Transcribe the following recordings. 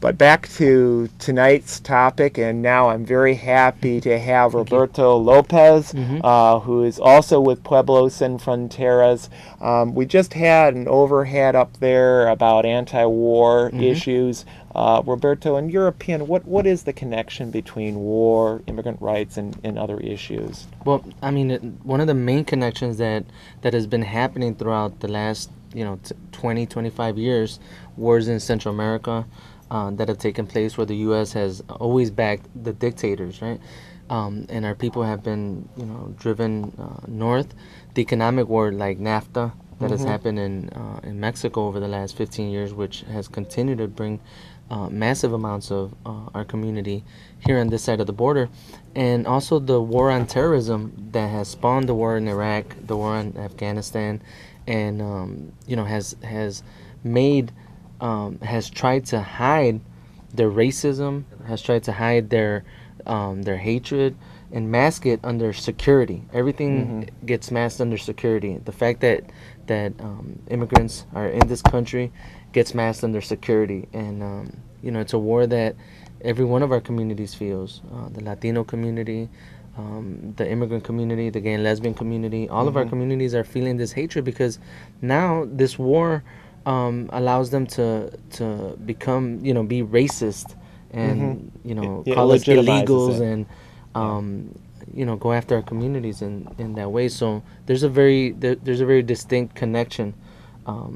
but back to tonight's topic, and now I'm very happy to have Roberto Lopez, Mhm. uh, who is also with Pueblos Sin Fronteras. Um, we just had an overhead up there about anti-war Mhm. issues. Uh, Roberto, in your opinion, what, what is the connection between war, immigrant rights, and, and other issues? Well, I mean, it, one of the main connections that that has been happening throughout the last, you know, t- 20, 25 years, wars in Central America uh, that have taken place where the U.S. has always backed the dictators, right? Um, and our people have been, you know, driven uh, north. The economic war, like NAFTA, that has Mhm. happened in uh, in Mexico over the last 15 years, which has continued to bring uh, massive amounts of uh, our community here on this side of the border, and also the war on terrorism that has spawned the war in Iraq, the war in Afghanistan, and um, you know has has made um, has tried to hide their racism, has tried to hide their um, their hatred and mask it under security. Everything gets masked under security. The fact that that um, immigrants are in this country gets masked under security, and um, you know it's a war that every one of our communities feels. Uh, the Latino community, um, the immigrant community, the gay and lesbian community, all of our Mhm. communities are feeling this hatred because now this war um, allows them to to become you know be racist and Mhm. you know It- it call us illegals it. and um, you know go after our communities in, in that way. So there's a very there, there's a very distinct connection, um,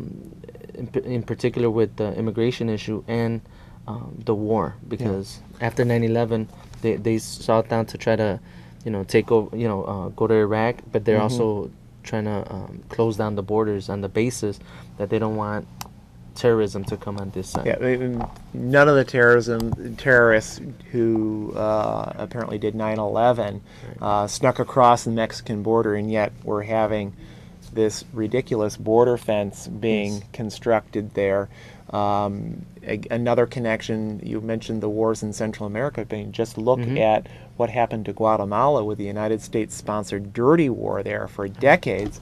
in, in particular with the immigration issue and um, the war because after 9/11 they they sought down to try to you know take over you know uh, go to Iraq, but they're Mhm. also trying to um, close down the borders on the basis that they don't want terrorism to come on this side. Yeah, I mean, none of the terrorism terrorists who uh, apparently did 9/11 uh, snuck across the Mexican border, and yet we're having this ridiculous border fence being Yes. constructed there. Um, a- another connection you mentioned the wars in Central America. Being just look Mhm. at what happened to Guatemala with the United States-sponsored dirty war there for decades,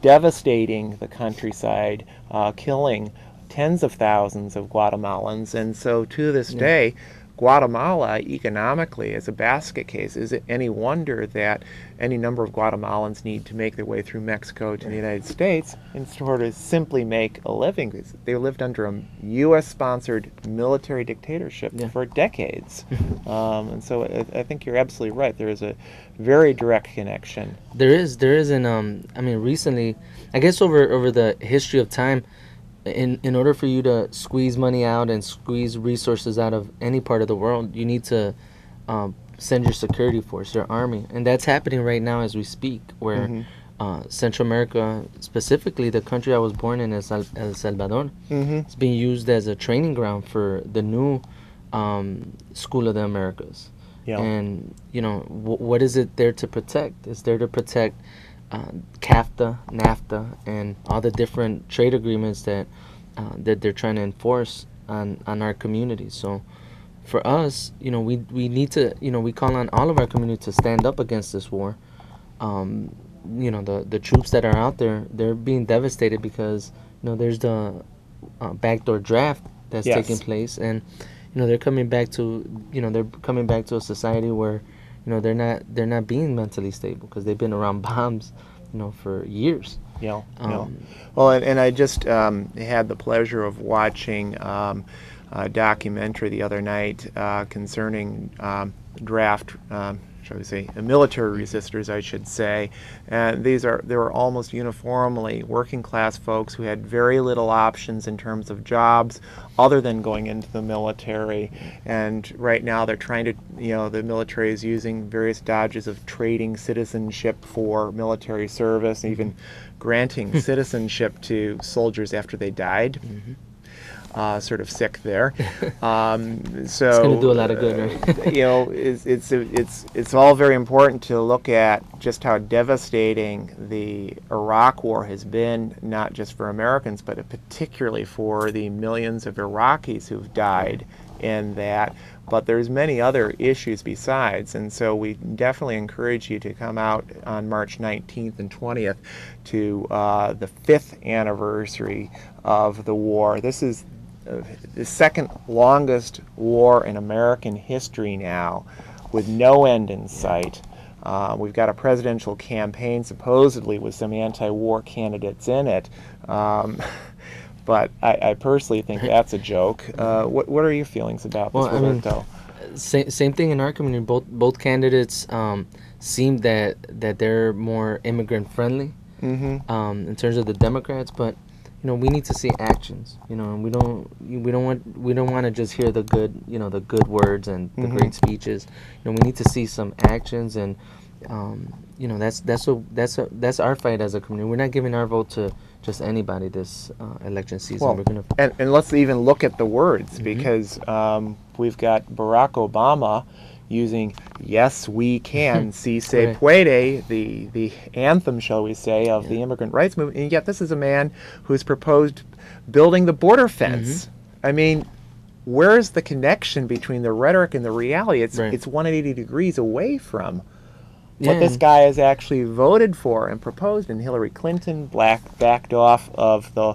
devastating the countryside, uh, killing tens of thousands of Guatemalans. And so to this Yeah. day, Guatemala economically is a basket case. Is it any wonder that any number of Guatemalans need to make their way through Mexico to the United States in order to simply make a living? They lived under a U.S. sponsored military dictatorship Yeah. for decades. um, and so I, I think you're absolutely right. There is a very direct connection. There is, there is an um. I mean, recently, I guess over over the history of time, in in order for you to squeeze money out and squeeze resources out of any part of the world, you need to um, send your security force, your army, and that's happening right now as we speak. Where Mhm. uh, Central America, specifically the country I was born in, El, El Salvador, Mm-hmm. it's being used as a training ground for the new um, School of the Americas. Yeah. And you know, wh- what is it there to protect? It's there to protect uh, CAFTA, NAFTA, and all the different trade agreements that uh, that they're trying to enforce on on our communities. So, for us, you know, we we need to, you know, we call on all of our community to stand up against this war. Um, you know, the the troops that are out there, they're being devastated because you know there's the uh, backdoor draft that's Yes. taking place, and you know they're coming back to you know they're coming back to a society where you know they're not they're not being mentally stable because they've been around bombs you know for years Yeah, yeah. Um, Well, and, and I just um, had the pleasure of watching um, a documentary the other night uh, concerning um, draft, um, shall we say, uh, military resisters, I should say. And these are they were almost uniformly working class folks who had very little options in terms of jobs other than going into the military. And right now they're trying to, you know, the military is using various dodges of trading citizenship for military service, even granting citizenship to soldiers after they died. Uh, sort of sick there. Um, so it's gonna do a lot of good, right? uh, you know, it's, it's it's it's all very important to look at just how devastating the Iraq War has been, not just for Americans, but particularly for the millions of Iraqis who've died in that. But there's many other issues besides, and so we definitely encourage you to come out on March 19th and 20th to uh, the fifth anniversary of the war. This is the second longest war in American history now, with no end in sight. Uh, we've got a presidential campaign supposedly with some anti-war candidates in it. Um, but I, I, personally think that's a joke. Uh, what, what are your feelings about well, this, Roberto? I mean, same, same thing in our community. Both both candidates um, seem that that they're more immigrant friendly mm-hmm. um, in terms of the Democrats, but you know we need to see actions. You know, and we don't we don't want we don't want to just hear the good you know the good words and the mm-hmm. great speeches. You know, we need to see some actions and. Um, you know that's that's a that's a that's our fight as a community. We're not giving our vote to just anybody this uh, election season. Well, We're gonna and, and let's even look at the words Mm-hmm. because um, we've got Barack Obama using "Yes, we can," "Si se Right. puede," the the anthem, shall we say, of the immigrant rights movement, and yet this is a man who's proposed building the border fence. Mm-hmm. I mean. Where's the connection between the rhetoric and the reality? It's Right. it's 180 degrees away from Yeah, what this guy has actually voted for and proposed, and Hillary Clinton black, backed off of the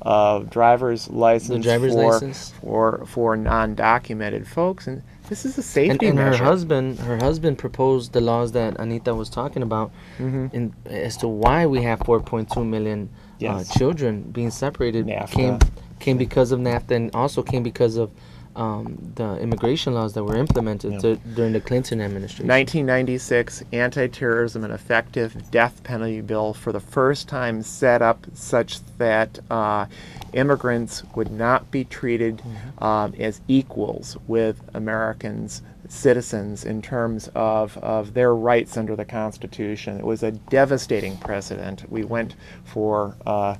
uh, driver's license driver's for, license. for for non-documented folks, and this is a safety and, and her husband her husband proposed the laws that Anita was talking about Mhm. in as to why we have 4.2 million Yes. uh, children being separated NAFTA. came came because of NAFTA and also came because of um, the immigration laws that were implemented Yeah. to, during the Clinton administration. 1996 anti-terrorism and effective death penalty bill for the first time set up such that uh, immigrants would not be treated um, as equals with Americans citizens in terms of, of their rights under the Constitution. It was a devastating precedent. We went for uh,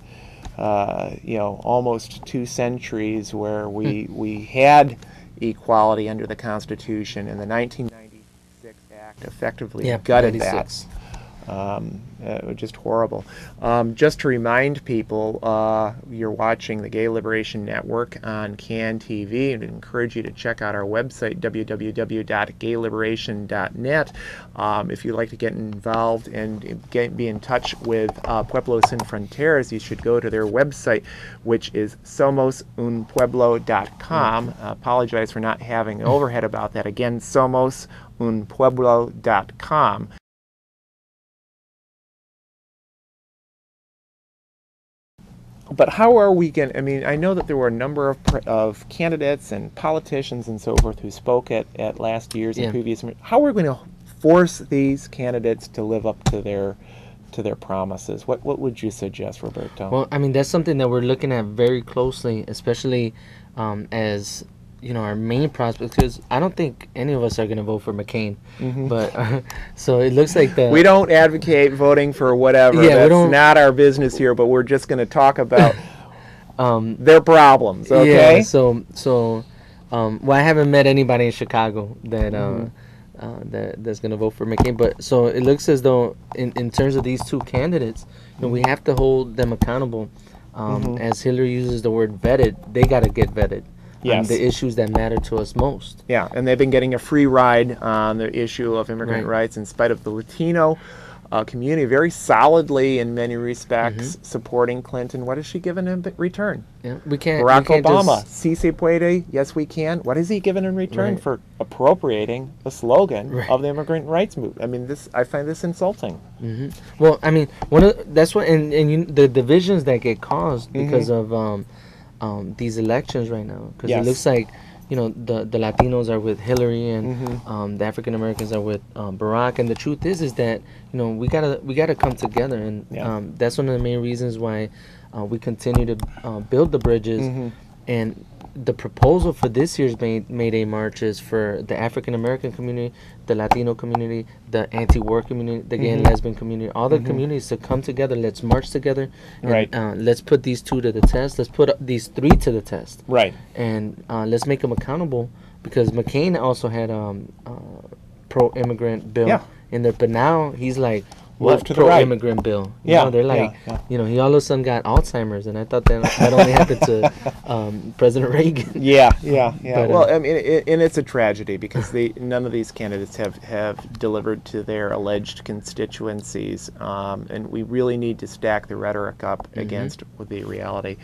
uh, you know almost two centuries where we we had equality under the Constitution, and the 1996 Act effectively Yeah, gutted 96. that. Um, uh, just horrible. Um, just to remind people, uh, you're watching the Gay Liberation Network on CAN TV, and I encourage you to check out our website, www.gayliberation.net. Um, if you'd like to get involved and get, be in touch with uh, Pueblo Sin Fronteras, you should go to their website, which is somosunpueblo.com. Uh, apologize for not having an overhead about that. Again, somosunpueblo.com. But how are we going? I mean, I know that there were a number of of candidates and politicians and so forth who spoke at, at last year's Yeah. and previous. How are we going to force these candidates to live up to their to their promises? What what would you suggest, Roberto? Well, I mean that's something that we're looking at very closely, especially um, as you know our main prospects. Because I don't think any of us are going to vote for McCain, but so it looks like Mm-hmm. we don't advocate voting for whatever. Yeah, we That's don't- not our business here. But we're just going to talk about um, their problems. Okay. Yeah, so so, um, well, I haven't met anybody in Chicago that uh, Mm-hmm. uh, that that's gonna vote for McCain. But so it looks as though, in, in terms of these two candidates, you know, we have to hold them accountable. Um, Mm-hmm. As Hillary uses the word vetted, they got to get vetted Yes. the issues that matter to us most. Yeah, and they've been getting a free ride on the issue of immigrant Right. rights in spite of the Latino uh, community very solidly, in many respects, Mm-hmm. supporting Clinton. What has she given in return? Yeah, we can't. we Barack can't Obama, just- si se puede, yes we can. What has he given in return Right. for appropriating the slogan Right. of the immigrant rights movement? I mean, this I find this insulting. hmm Well, I mean, one of that's what, and, and you, the divisions that get caused because of um, um, these elections right now, because Yes. it looks like, you know, the the Latinos are with Hillary and Mhm. um, the African Americans are with um, Barack, and the truth is, is that you know we gotta we gotta come together, and Yeah. um, that's one of the main reasons why uh, we continue to uh, build the bridges, Mhm. and the proposal for this year's May, May Day march is for the African American community, the Latino community, the anti-war community, the gay and Mhm. lesbian community, all the communities to come together. Let's march together. And, Right. Uh, let's put these two to the test. Let's put uh, these three to the test, Right. and uh, let's make them accountable. Because McCain also had um, uh, pro-immigrant bill Yeah. in there, but now he's like. Moved What to the right. pro-immigrant bill? You Yeah, know, they're like, yeah, yeah. you know, he all of a sudden got Alzheimer's, and I thought that that only happened to um, President Reagan. Yeah, yeah, yeah. But, well, uh, I mean, it, and it's a tragedy because they none of these candidates have have delivered to their alleged constituencies, um, and we really need to stack the rhetoric up against the reality.